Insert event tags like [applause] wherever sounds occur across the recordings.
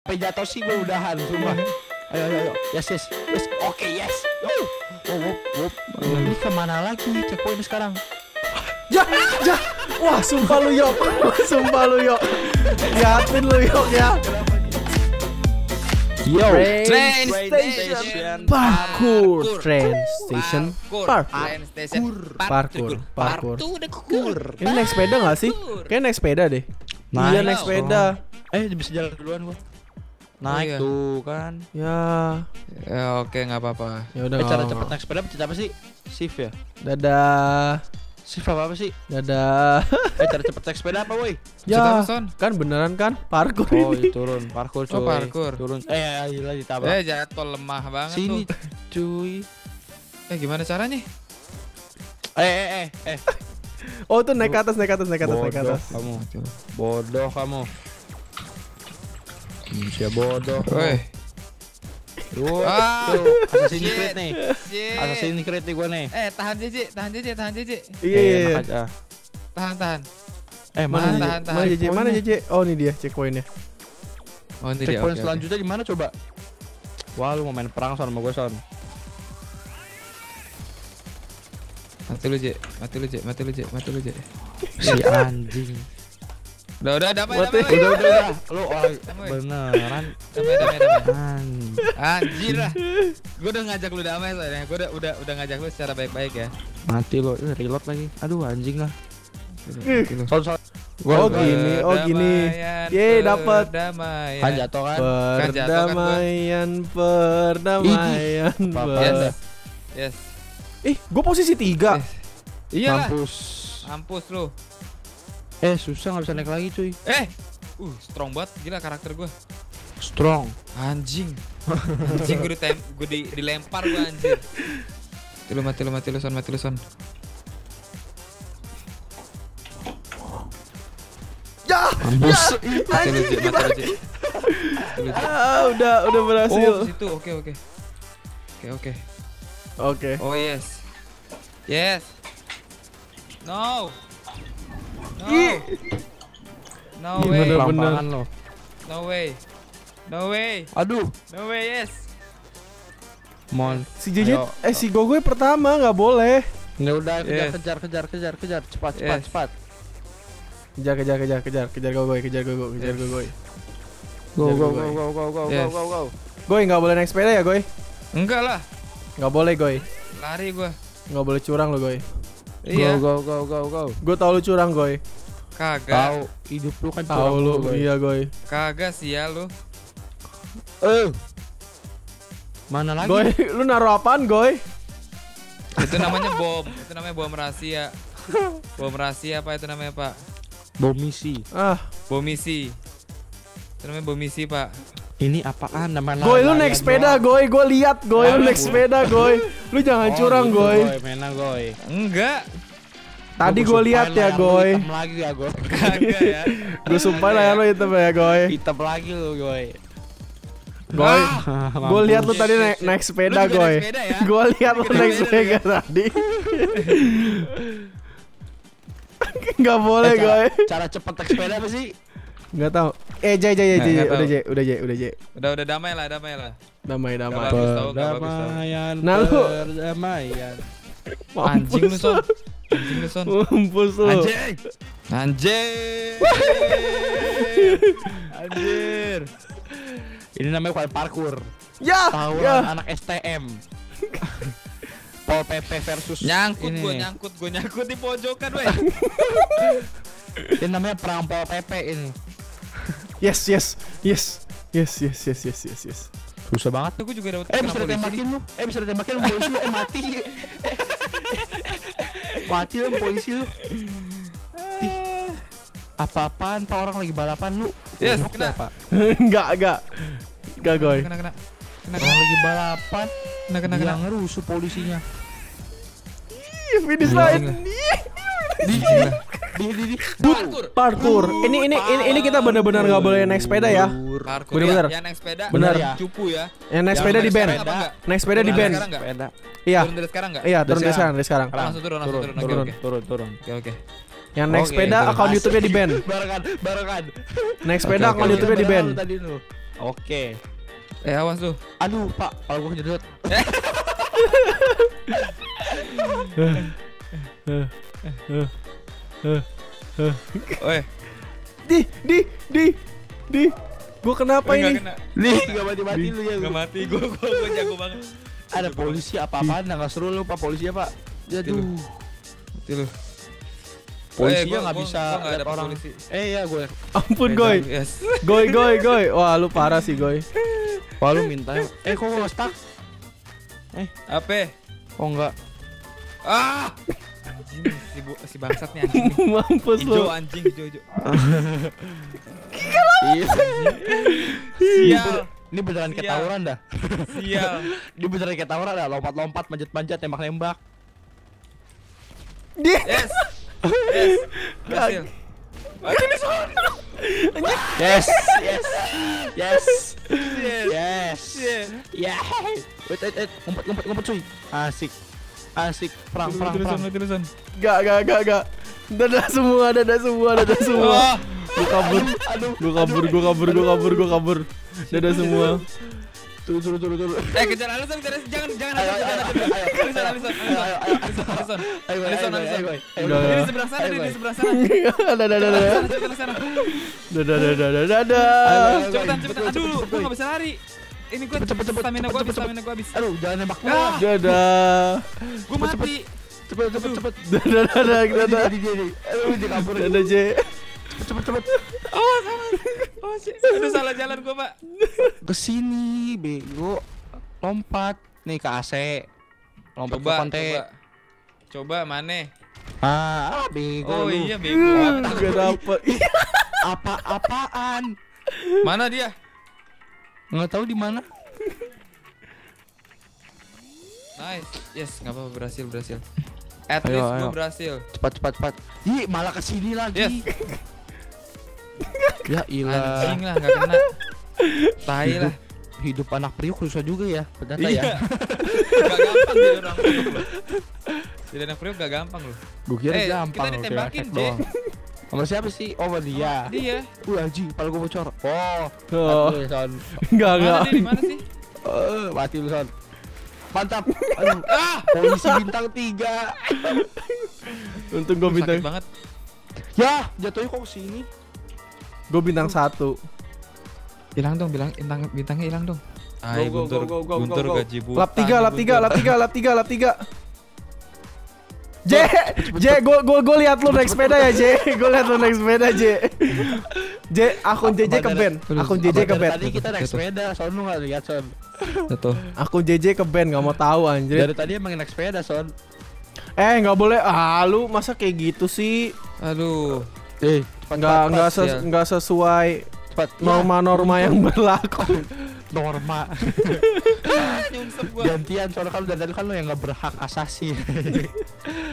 Sampai jatuh sih gue udahan sumpah. Ayo ayo ayo. Yes yes. Yes. Oke yes. Yo. Oh, wup, wup. Ini ke mana lagi checkpoint sekarang? Ya, ya. Wah, sumpah lu yok. [laughs] sumpah lu yok. Liatin lu yok ya. Yo. Train station. Parkour. Train station. Parkour. Train station. Parkour. Parkour. Parkour kur. Ini naik sepeda gak sih? Kayak naik sepeda deh. Naik. Iya naik sepeda. Eh bisa jalan duluan gua. Naik iya. tuh kan. Ya, Ya oke nggak apa-apa. ya udah Eh, cara cepet naik sepeda apa sih? Shift ya? Dadah. Shift apa apa sih? Dadah. Eh cara cepet naik sepeda apa woi? ya, Son. kan beneran kan? Parkour Oh ini. iya, turun parkour cuy. Oh, parkour. Turun. Eh ayo lagi tabrak. Eh jatuh lemah banget Sini tuh. cuy. Eh gimana caranya? Eh eh eh eh. Oh, tuh naik ke atas, naik ke atas, naik ke atas, naik ke Bodoh atas. kamu. Bodoh kamu. Manusia bodoh. Woi. Tuh, Ah, Assassin's. Creed nih. Shit. Assassin's Creed nih gua nih. Eh tahan JJ, tahan JJ, tahan JJ. Iya, Eh, iya, iya. aja. Tahan tahan. Eh Mana, mana? Tahan, tahan, tahan. Mana JJ? Mana JJ? Oh, ini dia checkpointnya. Oh ini dia. Checkpoint oke, oke. selanjutnya di mana coba? Wah lu mau main perang son sama gue son. Mati lu J, mati lu J, mati lu J, mati lu J. Si anjing. Udah udah damai damai. udah udah udah. Lu orang Damai. beneran. Damai damai damai. Anjir lah. [laughs] Gue udah ngajak lu damai soalnya. Gue udah udah udah ngajak lu secara baik-baik ya. Mati lu. Eh, reload lagi. Aduh anjing lah. Son. Oh, gini, oh, gini. Dapet. Damai. Kan jatuh kan? Kan jatuh kan gua. Perdamaian, perdamaian. Yes. Yes. Ih, gue posisi tiga. Iya lah. Mampus. Mampus lu. Eh susah nggak bisa naik lagi cuy. Eh. Uh, strong banget gila karakter gue. Strong. Anjing. [laughs] Anjing gue ditem gue di, dilempar gue anjir. Mati lu mati lu mati lu son mati lu son. Ya, mati lu. Mati lu J. ah, udah, udah berhasil. Oh, situ. Oke, oke. Oke, oke. Oke. Oh, yes. Yes. No. No. Ih. No way. bener. Pelampangan lo. No way. No way. Aduh. No way, yes. Mon. Si JJ, eh si Gogoy pertama nggak boleh. Ya udah kejar Yes. kejar kejar kejar kejar cepat cepat Yes. cepat. Kejar, kejar, kejar, kejar, kejar Gogoy, kejar Gogoy, kejar Yes. Gogoy. Go go go go go go go go go. Goy nggak boleh naik sepeda ya Goy? Enggak lah. Nggak boleh Goy. Lari gua. Nggak boleh curang lo Goy. Iya. Go go go go go. Gue tau lu curang Goy. Kagak. Tahu hidup lu kan Tahu curang lu, Goy. iya Goy. Kagak sih ya lu. Eh. Mana lagi? Goy, [laughs] lu naruh apaan Goy? Itu namanya bom. Itu namanya bom rahasia. Bom rahasia apa itu namanya, Pak? Bom misi. Ah, Bom misi. Itu namanya bom misi, Pak. Ini apaan nama Goy lu naik sepeda Goy, gue lihat Goy lu naik sepeda Goy. Lu jangan curang Goy. Mena goy. Enggak. Tadi gue lihat ya Goy. Hitam lagi ya goy. [laughs] Kagak ya. Gue sumpah lah ya lu itu ya Goy. Hitam lagi lu goy. Goy, Ah, gue lihat lu tadi naik naik sepeda Lu juga Goy. ya? Gue lihat lu naik sepeda tadi. [laughs] Gak boleh Eh, Goy. cara, cara cepet naik sepeda apa sih? Gak tau. Eh Jay Jay Jay Jay, udah tahu. Jay, udah Jay, udah Jay. Udah udah damai lah, damai lah. Damai damai. Gak bagus tau, gak bagus tau. Nah, lu- Perdamaian. Anjing lu son. Anjing lu son. Mampus lu. Anjing. Anjing. Anjir. [laughs] Ini namanya bukan parkour. Ya, Tawuran ya. anak STM. [laughs] Pol PP versus Nyangkut ini. gua, nyangkut gua, nyangkut di pojokan, weh. [laughs] Ini namanya perang Pol PP ini. Yes, yes, yes. Yes, yes, yes, yes, yes, yes. Susah banget. Gua juga dapat Eh kena bisa ditembakin lu. Eh bisa ditembakin lu polisi lu. Eh mati. [laughs] mati lu polisi lu. Ih, Apa-apaan pak orang lagi balapan lu? Yes, kena. pak. [laughs] Enggak, enggak. Enggak. Goy. Kena kena. Kena Orang lagi balapan, kena kena kena. yang ngerusuh polisinya. Ih, Finish line. Ih. Di di di di. Parkour. Parkour. Ini ini ini, ini kita benar-benar nggak boleh naik sepeda ya. Parkour. Bener-bener. Ya, yang naik sepeda. Bener. ya. Cupu ya. Yang naik sepeda di band. Naik sepeda di band. nggak? Sepeda. Iya. Turun dari sekarang enggak? Iya, turun dari sekarang. dari sekarang. Langsung turun, langsung turun. Oke, turun, turun, turun. Oke, oke. Yang naik sepeda akun YouTube-nya di band. [laughs] Barengan, barengan. Naik sepeda akun. YouTube-nya di band. Oke. Eh awas tuh. Aduh, Pak, kalau gua kejedot. [laughs] Oi. Di, di, di, di. Gua kenapa nggak ini? kena. Nih, enggak mati-mati lu ya. Nggak mati gua gua gua jago banget. Ada polisi apa-apaan enggak seru lu, Pak polisi ya, Pak. Mati lu. Polisi Eh, gua- nggak gua- bisa gua nggak ada orang. polisi. Eh ya gue. Ampun, Goy. Yes. Goy, goy, goy. Wah, lu parah sih, Goy. Wah lu minta. Eh kok gua stuck? Apa? Oh enggak. Ah! Anjing si, bu, si bangsat nih anjing. [laughs] Mampus Hijau lu. anjing, hijau hijau. Iya. Sial, Ini beneran kayak Sial. tawuran dah. sial. [laughs] Ini beneran kayak tawuran dah, lompat-lompat, manjat-manjat, tembak-nembak. Di. Yes. Yes. Berhasil. Yes, yes. Yes. Yes. Yes. Yes. Yes. Wait, wait, wait. Ngumpet, ngumpet, ngumpet cuy. Asik. Asik. Perang, perang, perang. terusan. Gak, gak, gak, gak. Dadah semua, dadah semua, dadah [laughs] semua. Gua kabur. Aduh. Gua kabur, gua kabur, gua kabur, gua kabur. Dadah semua. Turun, turun, turun, turun. eh kejar Alison, kejar. Jangan, jangan Ayo, Alison, Alison. Ayo, ayo. Alison. Ayo, ayo, Alison, Alison. di seberang sana, ayo. seberang sana. [laughs] Dadah, dadah, dadah. Sana, cepetan sana. Dadah, dadah, dadah, Ayo, dadah. ayo. Cepetan, cepet, cepetan. cepet, Aduh, cepet. nggak bisa lari. Ini gua Cepet, cepet, cepet, stamina cepet, gua habis, cepet, stamina gua habis. Aduh, jangan nembak Ah. gua. Dadah. Gua mati. Cepet, cepet, cepet. Dadah, dadah, dadah. Aduh, dia kabur. Dadah, J. Cepet, cepet. Awas, awas. Oh, shit. Aduh, salah jalan gua, Pak. Ke sini, bego. Lompat. Nih ke AC. Lompat ke Coba, konte. coba. Coba mana? Ah, ah, bego Oh iya, bego. Gak dapet. [laughs] Apa-apaan? Mana dia? Nggak tahu di mana. Nice. Yes, nggak apa-apa berhasil, berhasil. At Ayo, least ayo. gua berhasil. Cepat, cepat, cepat. Ih, malah ke sini lagi. Yes. [laughs] ya ilah. Anjing lah, nggak kena. Tai lah. Hidup anak priuk susah juga ya. Ternyata Iya. [laughs] ya. Gak gampang jadi orang priuk. Jadi anak priuk gak gampang loh. Gue kira Eh, gampang. kita ditembakin, kayak Sama siapa sih? Oh, sama dia. Dia. Wah, anjing, kepala gue bocor. Oh, Oh, mati enggak, enggak. di mana sih? Eh, mati lu, Son. Mantap. Aduh, [laughs] Ah, polisi bintang 3. Untung gue bintang, sakit banget. Ya, jatuhnya kok sini. gue bintang satu. Hilang dong, bilang bintang bintangnya hilang dong. Ay, Go, go, guntur, go, go, go, guntur go, go. gaji buta. Lap tiga, nih, lap tiga, lap tiga, lap tiga, lap tiga. J, J, gue gue gue lihat lu naik sepeda ya J, gue lihat lu naik sepeda J. J, akun JJ ke band, akun JJ ke band, Tadi kita naik sepeda, Son lu gak lihat, Son. Jatuh. akun JJ ke band nggak mau tahu anjir. Dari tadi emang naik sepeda, Son. Eh nggak boleh, ah lu masa kayak gitu sih? Aduh. Eh, Nggak nggak ses- ya. nggak sesuai norma-norma yang berlaku. [laughs] norma. [laughs] Nyungsep gua. Gantian, soalnya kan dari tadi kan lu yang gak berhak asasi.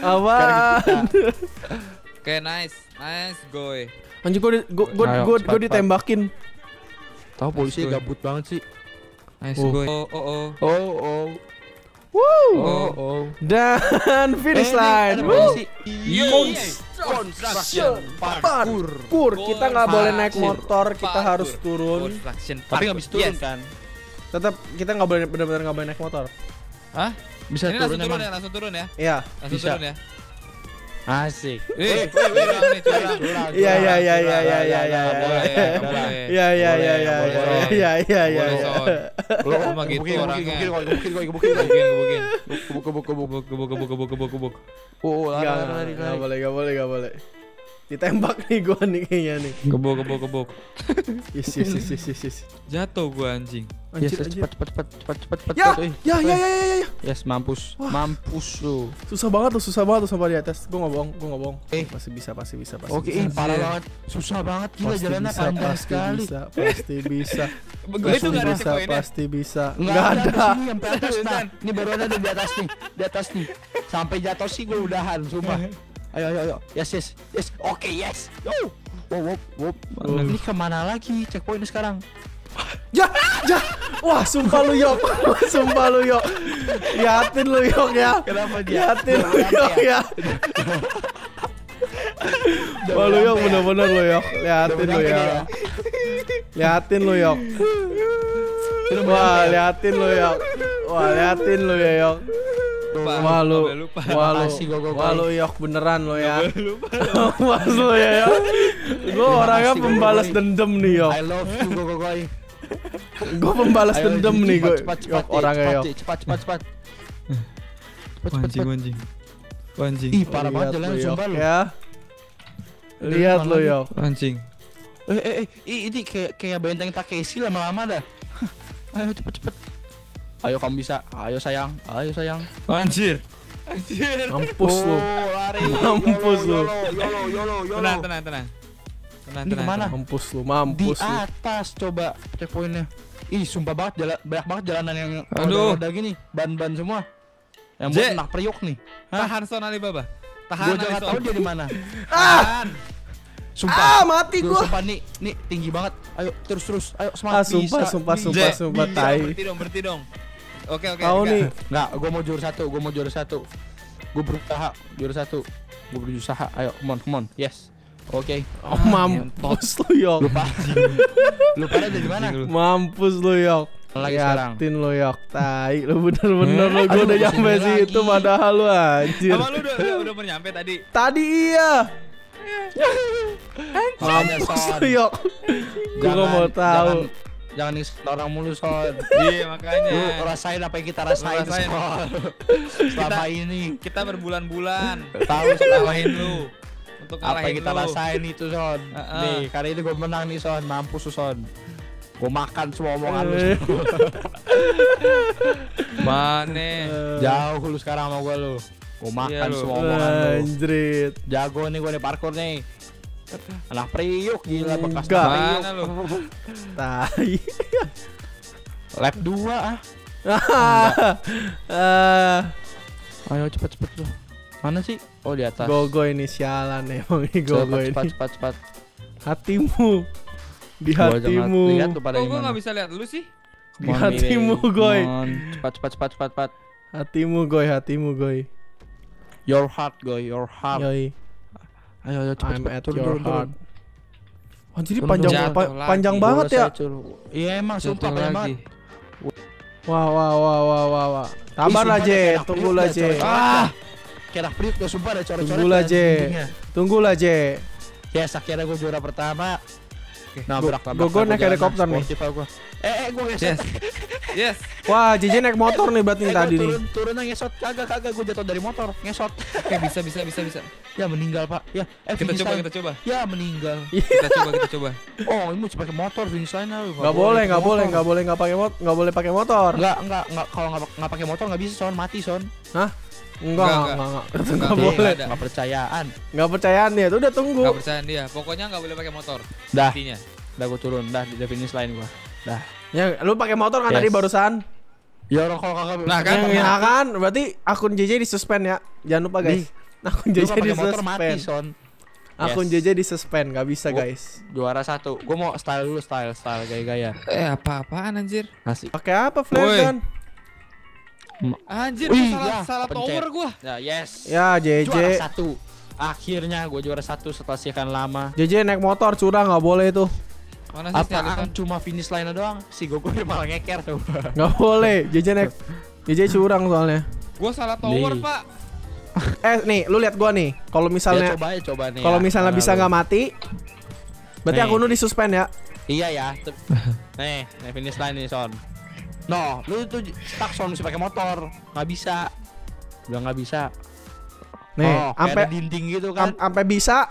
Apa? [laughs] Sekarang kita. Oke, nice. Nice, goy. Anjir gue gue gue Ayo, gue cepat, cepat. ditembakin. Tahu polisi Astaga. gabut banget sih. Nice, Oh. goy. Oh, oh, oh. Oh, oh. Woo! Oh, oh. Dan finish Eh, line. Woo! Yo, Construction Parkour. Kur, kita nggak boleh naik Parkour. motor, kita harus turun. Tapi nggak bisa turun Yes. kan? Tetap kita nggak boleh benar-benar nggak boleh naik motor. Hah? Bisa Ini langsung turun turun emang. ya, langsung turun ya. Iya. Langsung Bisa. turun ya. Asik. Eh, Iya iya iya iya iya iya iya. Iya iya iya iya iya iya iya iya. Boleh, iya. Lo Lu mah gitu orangnya. gebukin, gebukin, gebukin, gebukin, gebukin. Gebuk, gebuk, gebuk. Gebuk, gebuk, gebuk, gebuk, gebuk, gebuk. Oh, lari, lari, lari, nggak lari. boleh nggak boleh nggak boleh. Ditembak nih gua nih kayaknya nih. Gebuk, gebuk, gebuk. [laughs] Yes yes yes yes yes. yes. Jatuh gua anjing. Yes, Anjir yes, anjir. cepat, cepat, cepat, cepat, cepat, cepat. Ya cepat, eh. ya ya ya ya ya. Yes, mampus, Wah. mampus lu. Susah banget tuh susah banget tuh sampai di atas. Gua nggak bohong gua nggak bohong. Eh. Pasti bisa pasti bisa pasti. Oke, bisa. ih, parah banget, susah banget, gila Pasti jalannya bisa, panjang pasti sekali. bisa, pasti bisa. [laughs] Gua itu Pasti ada bisa, checkpointnya. pasti bisa. Nggak ada, ada. sini sampai atas nah. Ini baru ada di atas nih, di atas nih. Sampai jatuh sih gue udahan, sumpah. [laughs] Ayo, ayo, ayo. Yes, yes, yes. Oke, yes. Yo. Wop, wop, wop. Ini ke mana lagi checkpoint sekarang? [laughs] Ya, ya. Wah, sumpah lu yok. [laughs] sumpah lu yok. Liatin lu yok ya. Kenapa dia? Liatin lu yok ya? [laughs] Wah lu yok bener-bener lu yok. Liatin lu ya. Liatin lu yok. Wah liatin lu yok. Wah liatin lu ya yok. Lupa, Wah lu, lupa. wah lu, wah lu yok beneran lu ya. [laughs] Mas lu ya yok. Gue orangnya pembalas dendam nih yok. I love you Gogo Goy. Gue pembalas dendam nih gue. cepat, Yok cepat, Ji, orangnya cepat, yok. Cepat cepat cepat. Cepat cepat anjing cepat. anjing anjing Ih parah banget jalan sumpah lu. ya. Lihat lagi? yok. anjing Eh eh eh ih, ini kayak kayak benteng Takeshi lama-lama dah. [laughs] Ayo cepet cepet. Ayo kamu bisa. Ayo sayang. Ayo sayang. anjir anjir Mampus lu. Oh, lari. Mampus lu. Yolo yolo yolo yolo. tenang tenang tenang tenang tenang ke mana? tenang. Mampus lu, Di mampus lu. atas coba checkpointnya. Ih sumpah banget jalan banyak banget jalanan yang Aduh. roda gini ban-ban semua. Yang buat enak priuk nih. Hah? tahan son Alibaba tahan Gua juga tahu dia di mana. tahan Sumpah. Ah, mati Gua sumpah nih, nih tinggi banget. Ayo terus terus. Ayo Ah, semangat sumpah, bisa. sumpah, bisa. sumpah, sumpah, berhenti tai. dong, berhenti dong berhenti dong oke oke Tahu nih. Enggak, gue mau juara satu, gue mau juara satu. Gue berusaha juara satu. Gue berusaha. Ayo, come on, come on. Yes. Oke. Oh, mampus lu yok. Lupa. [laughs] Lupa ada di mana? Mampus lu yok. Lagi sekarang. Liatin lu yok. Tai, lu bener-bener lu gua Aduh, udah nyampe situ padahal lu anjir. Apa lu udah udah, udah nyampe tadi? Tadi iya. Makanya, Mampus lu yok. Gua mau tahu. Jangan, jangan ngisi orang mulu, Son. [laughs] Iya makanya. Lu rasain apa yang kita rasain, rasain. Son. [laughs] Selama ini. Kita berbulan-bulan Tahu selama ngalahin ini. lu. Untuk Apa yang kita lu. rasain itu, Son. Heeh. Nih, kali ini gue menang nih, Son. Mampus Son. Gue makan semua omongan lu. [laughs] Mane. Jauh lu sekarang sama gue lu. Gue makan Iya, semua omongan lu. Anjrit. Jago nih gue nih parkour nih. Anak priuk gila bekas Enggak. Mana lu? [laughs] Tai. Lap 2 ah. Ah, [laughs] Ayo cepet lu. Mana sih? Oh di atas. Gogo ini sialan emang ini Gogo Cepat cepat ini. cepat cepat. Hatimu. Di Gua hatimu. Lihat tuh pada Kok gua gimana. nggak bisa lihat lu sih? Di hatimu. Goy. Cepat cepat cepat cepat cepat. Hatimu goy, hatimu goy. Your heart goy, your heart. Yoi. Ayo ayo cepet I'm cepet. at Turun, turun, turun. Anjir panjang turun. pa- Jatuh panjang lagi. banget ya. Iya emang sumpah panjang lagi. banget. Wah wah wah wah wah wah. Ih, lah Je, tunggu lah Je. Ah, anak priuk dah sumpah ada coret-coret. Tunggulah, dah Je. dindingnya. tunggulah Je. Yes, akhirnya gue juara pertama. Nabrak, nabrak, nabrak naik helikopter nih. gua. Eh, eh, gue ngesot. Yes. Yes. [laughs] Wah, JJ naik motor nih berarti Eh, tadi gua nih. turun, turun aja ngesot. Kagak, kagak. Gue jatuh dari motor. Ngesot. Oke, bisa bisa bisa bisa. Ya, meninggal, Pak. Ya, eh, Kita coba kita coba. Ya, meninggal. Kita coba kita coba. Oh, ini mesti pakai motor finish line lah. Gak boleh, gak boleh, gak boleh nggak pakai motor, nggak boleh pakai motor. Enggak, enggak, enggak. Kalau enggak enggak pakai motor enggak bisa, Son. Mati, Son. Hah? Enggak, Enggak, enggak, enggak. enggak, enggak, Enggak, enggak enggak. boleh. Enggak percayaan. Enggak percayaan dia, tuh udah tunggu. Gak percaya dia. Pokoknya nggak boleh pakai motor. Dah, Intinya. dah gue turun. Dah, di finish line gua. Dah. Ya, lu pakai motor kan Yes. tadi barusan? Ya orang kalau kagak Nah, kan, Yang ya kan, berarti akun JJ di suspend ya. Jangan lupa guys. Akun Lu JJ di pakai motor mati, suspend. Son. Akun Yes. JJ di suspend, nggak bisa Gua- guys. Juara satu. Gue mau style dulu, style, style gaya-gaya. Eh apa-apaan anjir? Asik. Pakai apa flare gun? Anjir, Wih, gua salah ya, salah tower gua. Ya, yes. Ya Juara JJ. satu. Akhirnya gue juara satu setelah sekian lama. JJ naik motor curang nggak boleh itu. Mana sih Apaan cuma finish line doang? Si Gogo malah ngeker tuh. [laughs] Nggak boleh. JJ naik JJ curang soalnya. Gua salah tower, Nih. Pak. [laughs] Eh nih, lu lihat gua nih. Kalau ya misalnya coba ya coba nih. kalau ya. misalnya Mana bisa nggak mati, berarti Nih. akun lu di suspend ya. Iya ya. Nih, nih finish line nih Son. No, lu tuh stuck Son mesti pakai motor. Nggak bisa. Udah nggak bisa. Nih, oh, sampai dinding gitu kan. am- sampai bisa,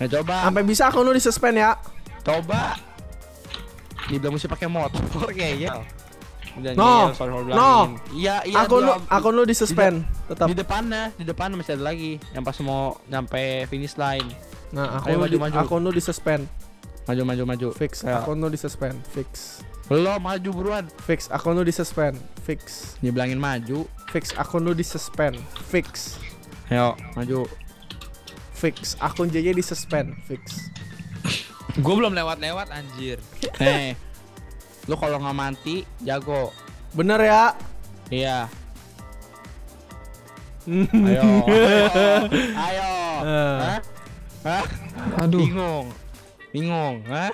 Nah, coba. sampai bisa akun lu di suspend ya. Coba. Dibilang mesti pakai motor [laughs] kayaknya. Udah No, kalau no. Iya, iya. akun lu akun lu di suspend tetap. di depannya, di depan masih ada lagi yang pas mau nyampe finish line. Nah, akun Ayo, lu maju, di, maju. akun lu di suspend. Maju maju maju. Fix, Ya. akun lu di suspend. Fix. Belum maju buruan. Fix, akun lu di suspend. Fix. Dibilangin maju. Fix, akun lu di suspend. Fix. Ayo, maju. Fix, akun JJ di suspend. Fix. Gua belum lewat-lewat anjir. Nih. [laughs] Lu kalau nggak mati jago. Bener ya? Iya. [laughs] Ayo. Ayo. Ayo. Eh. Hah? Hah? Aduh, Bingung. Bingung, hah?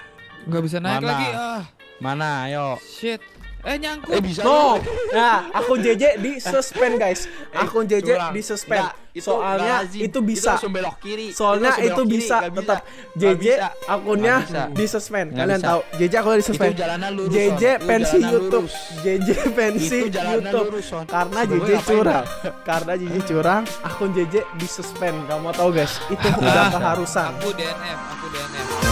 nggak bisa naik Mana? lagi. Ah, Mana? Ayo. shit. Eh nyangkut. Eh bisa. No, nah akun JJ di suspend guys. Eh, Akun JJ curang. di suspend. Nggak, itu Soalnya lazim. itu bisa. langsung belok kiri. Soalnya itu kiri. bisa Nggak tetap JJ bisa. akunnya di suspend. Kalian bisa. tahu JJ akunnya di Itu suspend. jalanan lurus. JJ Son. Itu pensi YouTube. lurus. JJ pensi Itu jalanan YouTube. lurus, Son. Karena JJ curang. Karena JJ curang, akun JJ di suspend. Kamu tahu guys, itu [laughs] udah keharusan. Aku DNF, aku DNF.